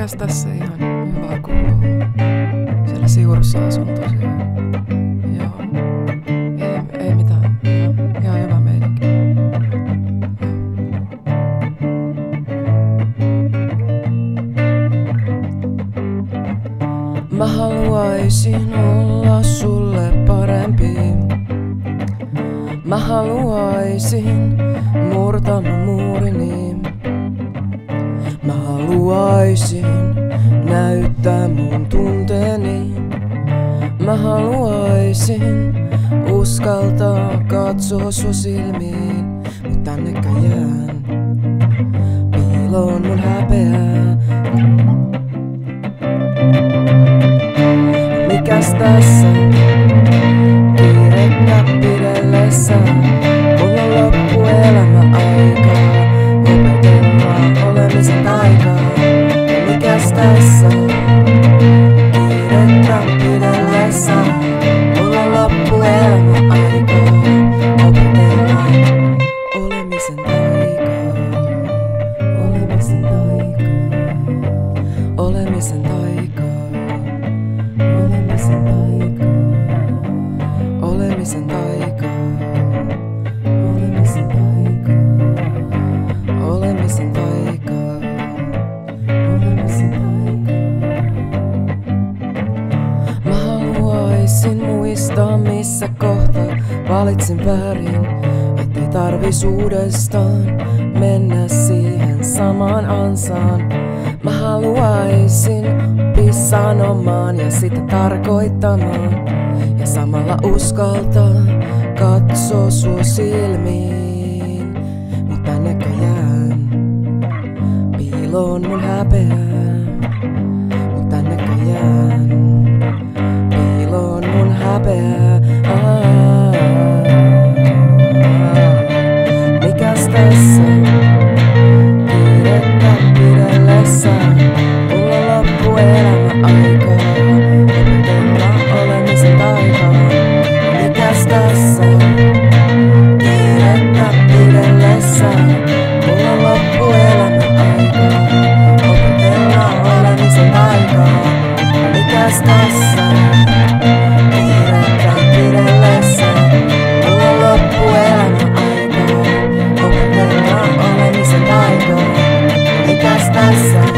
mikäs tässä ihan hyvää kuuluu? Siellä Siurussa asun tosiaan. Joo. Ei, ei mitään. Joo. Ihan hyvä meininki. Mä haluaisin olla sulle parempi. Mä haluaisin murtaa mun muurini. Haluaisin näyttää mun tunteeni. Mä haluaisin uskaltaa katsoa sua silmiin, mut tännekö jään. Piiloon mun häpeää. Mikäs tässä? Olemisen taikaa. Olemisen taikaa. Olemisen taikaa. Olemisen taikaa. Olemisen taikaa. Olemisen taikaa. Mä haluaisin muistaa missä kohta valitsin väärin, ettei tarvis uudestaan mennä siihen samaan ansaan. Mä haluaisin sanomaan ja sitä tarkoittamaan ja samalla uskaltaa katsoa sua silmiin, mutta näköjään piiloon mun häpeää, mutta näköjään piiloon mun häpeää. Mikäs tässä? Mikäs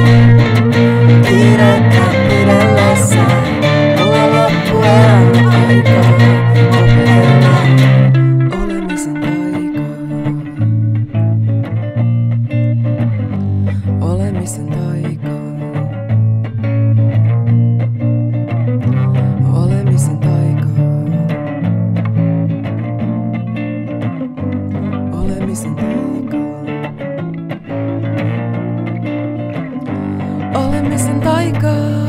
Taikaa.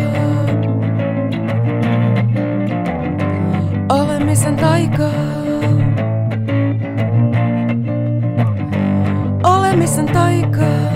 Olemisen taikaa. Olemisen taikaa.